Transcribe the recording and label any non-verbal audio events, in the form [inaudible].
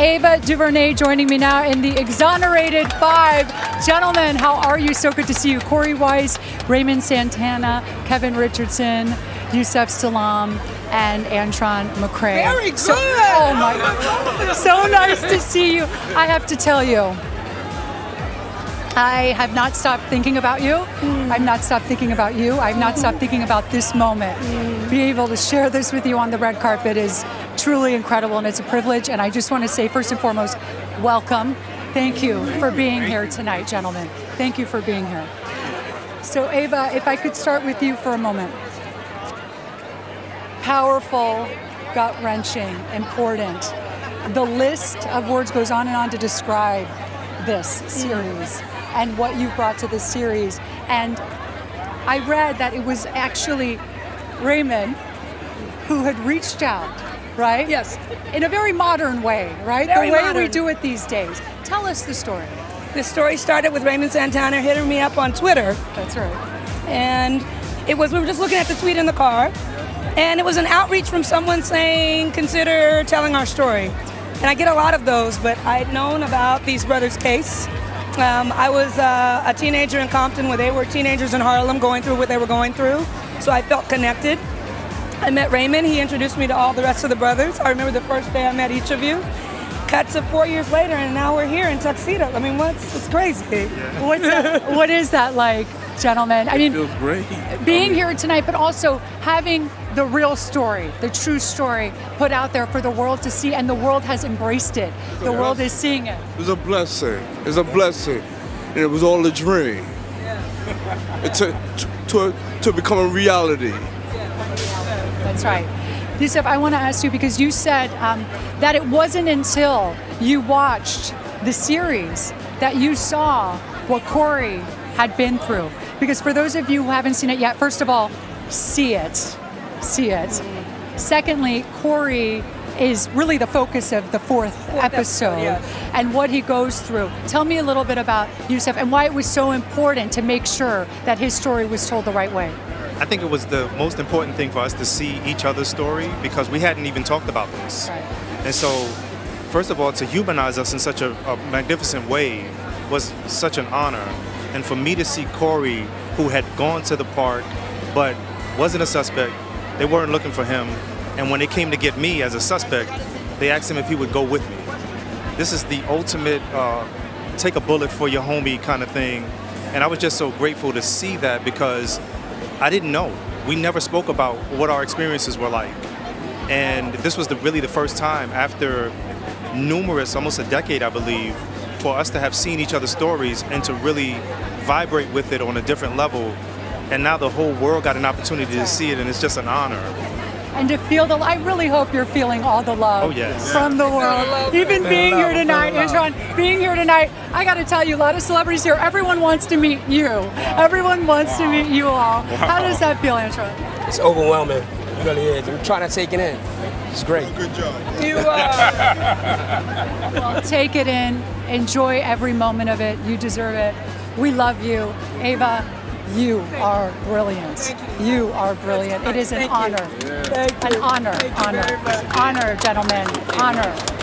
Ava DuVernay joining me now in the exonerated five. Gentlemen, how are you? So good to see you. Korey Wise, Raymond Santana, Kevin Richardson, Yusef Salaam, and Antron McCray. Very good. So, oh my God. So nice to see you. I have to tell you, I have not stopped thinking about you. Mm. I've not stopped thinking about you. I've not stopped thinking about this moment. Mm. Being able to share this with you on the red carpet is truly incredible and it's a privilege. And I just want to say, first and foremost, welcome. Thank you for being here tonight, gentlemen. Thank you for being here. So, Ava, if I could start with you for a moment. Powerful, gut wrenching, important. The list of words goes on and on to describe this series and what you brought to this series. And I read that it was actually Raymond who had reached out, right? Yes. In a very modern way, right? Very the way we do it these days. Tell us the story. This story started with Raymond Santana hitting me up on Twitter, That's right. and it was we were just looking at the tweet in the car, and it was an outreach from someone saying consider telling our story. And I get a lot of those, but I had known about these brothers' case. Um, I was uh, a teenager in Compton where they were teenagers in Harlem going through what they were going through, so I felt connected. I met Raymond. He introduced me to all the rest of the brothers. I remember the first day I met each of you. Cuts to four years later, and now we're here in Tuxedo. I mean, what's it's crazy. What's that, [laughs] what is that like, gentlemen? I mean, feels great. being here tonight, but also having the real story, the true story put out there for the world to see, and the world has embraced it. The world is seeing it. It was a blessing. It's a blessing. And it was all a dream. It took to, to become a reality. That's right. Yusef, I want to ask you because you said um, that it wasn't until you watched the series that you saw what Korey had been through. Because for those of you who haven't seen it yet, first of all, see it. See it. Secondly, Korey is really the focus of the fourth, episode episode, yes. and what he goes through. Tell me a little bit about Yusef and why it was so important to make sure that his story was told the right way. I think it was the most important thing for us to see each other's story because we hadn't even talked about this. Right. And so, first of all, to humanize us in such a, a magnificent way was such an honor. And for me to see Korey, who had gone to the park but wasn't a suspect, they weren't looking for him. And when they came to get me as a suspect, they asked him if he would go with me. This is the ultimate uh, take a bullet for your homie kind of thing. And I was just so grateful to see that because I didn't know. We never spoke about what our experiences were like. And this was the, really the first time after numerous, almost a decade, I believe, for us to have seen each other's stories and to really vibrate with it on a different level. And now the whole world got an opportunity to see it, and it's just an honor. and to feel the I really hope you're feeling all the love Oh, yes. from the world. Even being here tonight, Antron, being here tonight, I got to tell you, a lot of celebrities here. Everyone wants to meet you. Everyone wants to meet you all. How does that feel, Antron? It's overwhelming. It really is. I'm trying to take it in. It's great. Good job. You, uh, Well, [laughs] take it in. Enjoy every moment of it. You deserve it. We love you, Ava. You are brilliant. You are brilliant. It is an Thank you. honor. thank An honor. Thank you Honor. Honor, gentlemen. Honor.